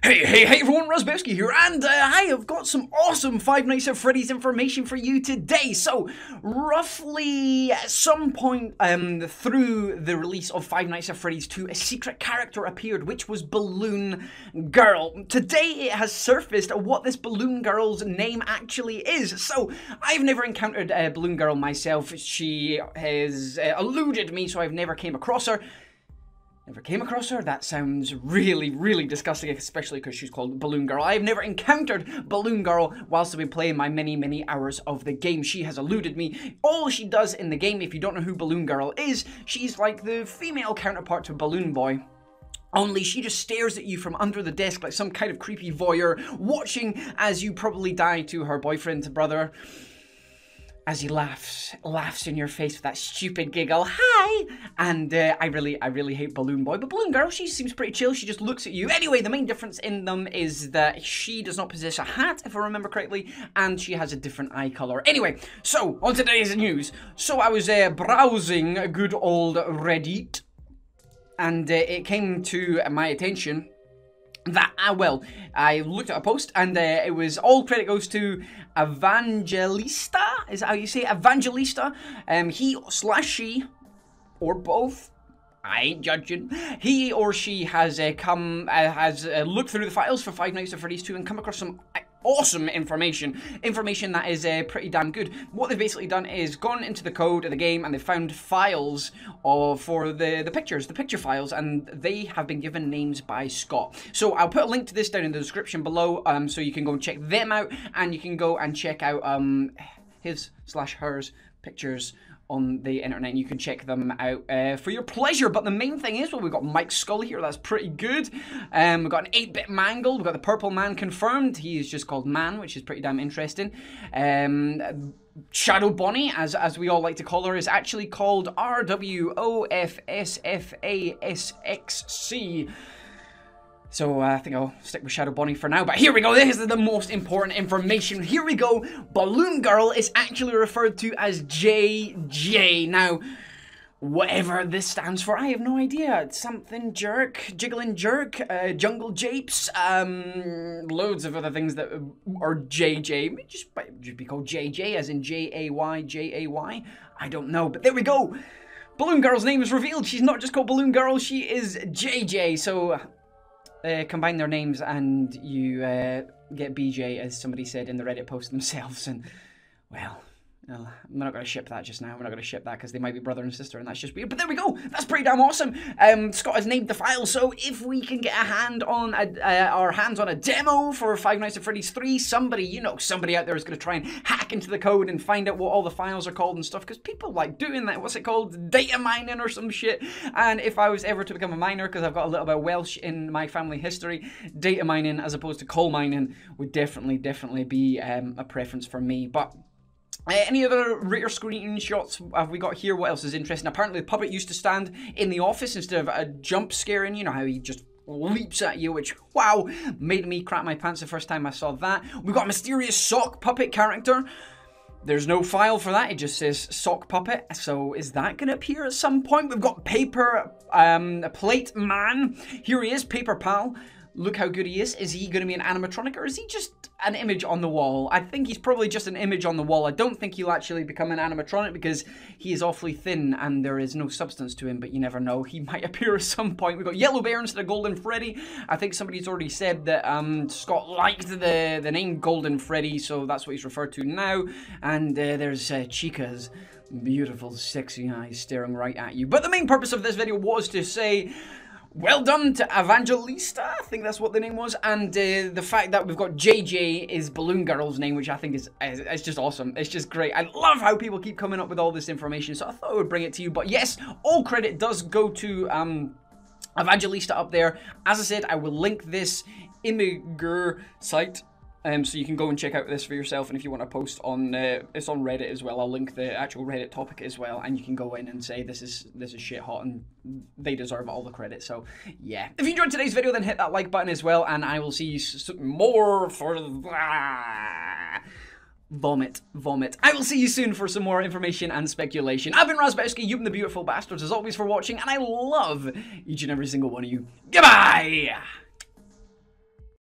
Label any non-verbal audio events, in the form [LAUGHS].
Hey, hey, hey everyone, Razzbowski here, and uh, I have got some awesome Five Nights at Freddy's information for you today. So, roughly at some point um, through the release of Five Nights at Freddy's 2, a secret character appeared, which was Balloon Girl. Today it has surfaced what this Balloon Girl's name actually is. So, I've never encountered uh, Balloon Girl myself. She has uh, eluded me, so I've never came across her. Never came across her. That sounds really, really disgusting, especially because she's called Balloon Girl. I've never encountered Balloon Girl whilst I've been playing my many, many hours of the game. She has eluded me. All she does in the game, if you don't know who Balloon Girl is, she's like the female counterpart to Balloon Boy. Only she just stares at you from under the desk like some kind of creepy voyeur, watching as you probably die to her boyfriend, brother as he laughs, laughs in your face with that stupid giggle, hi! And uh, I really, I really hate Balloon Boy, but Balloon Girl, she seems pretty chill, she just looks at you. Anyway, the main difference in them is that she does not possess a hat, if I remember correctly, and she has a different eye color. Anyway, so, on today's news. So I was uh, browsing a good old Reddit, and uh, it came to my attention that ah well i looked at a post and uh, it was all credit goes to evangelista is that how you say it? evangelista um he slash she or both I ain't judging. He or she has uh, come, uh, has uh, looked through the files for Five Nights at Freddy's 2 and come across some awesome information. Information that is uh, pretty damn good. What they've basically done is gone into the code of the game and they found files of, for the, the pictures, the picture files, and they have been given names by Scott. So I'll put a link to this down in the description below um, so you can go and check them out and you can go and check out um, his slash hers pictures on the internet and you can check them out uh, for your pleasure. But the main thing is, well, we've got Mike Skull here, that's pretty good. Um, we've got an 8-bit Mangle, we've got the Purple Man confirmed, he is just called Man, which is pretty damn interesting. Um, Shadow Bonnie, as, as we all like to call her, is actually called RWOFSFASXC. So uh, I think I'll stick with Shadow Bonnie for now. But here we go. This is the most important information. Here we go. Balloon Girl is actually referred to as JJ. Now, whatever this stands for, I have no idea. Something jerk, jiggling jerk, uh, jungle japes, um, loads of other things that are JJ. Just, just be called JJ, as in J A Y J A Y. I don't know, but there we go. Balloon Girl's name is revealed. She's not just called Balloon Girl, she is JJ. So uh, combine their names and you uh, get BJ, as somebody said in the Reddit post themselves, and well, well, I'm not going to ship that just now. We're not going to ship that because they might be brother and sister, and that's just weird. But there we go. That's pretty damn awesome. Um, Scott has named the file, so if we can get a hand on a, uh, our hands on a demo for Five Nights at Freddy's 3, somebody, you know, somebody out there is going to try and hack into the code and find out what all the files are called and stuff, because people like doing that. What's it called? Data mining or some shit. And if I was ever to become a miner, because I've got a little bit of Welsh in my family history, data mining as opposed to coal mining would definitely, definitely be um, a preference for me. But uh, any other rear screenshots have we got here? What else is interesting? Apparently, the puppet used to stand in the office instead of a jump scaring. You know how he just leaps at you, which, wow, made me crap my pants the first time I saw that. We've got a mysterious sock puppet character. There's no file for that, it just says sock puppet, so is that going to appear at some point? We've got Paper um, Plate Man, here he is, Paper Pal. Look how good he is. Is he going to be an animatronic or is he just an image on the wall? I think he's probably just an image on the wall. I don't think he'll actually become an animatronic because he is awfully thin and there is no substance to him, but you never know. [LAUGHS] He might appear at some point. We've got Yellow Bear instead of Golden Freddy. I think somebody's already said that um, Scott liked the, the name Golden Freddy, so that's what he's referred to now. And uh, there's uh, Chica's beautiful, sexy eyes staring right at you. But the main purpose of this video was to say well done to Evangelista, I think that's what the name was, and uh, the fact that we've got JJ is Balloon Girl's name, which I think is, is just awesome. It's just great. I love how people keep coming up with all this information, so I thought I would bring it to you. But yes, all credit does go to um, Evangelista up there. As I said, I will link this Imgur site um, so you can go and check out this for yourself, and if you want to post on, uh, it's on Reddit as well. I'll link the actual Reddit topic as well, and you can go in and say this is this is shit hot, and they deserve all the credit. So yeah, if you enjoyed today's video, then hit that like button as well, and I will see you more for vomit, vomit. I will see you soon for some more information and speculation. I've been Razzbowski, you've been the beautiful bastards as always for watching, and I love each and every single one of you. Goodbye!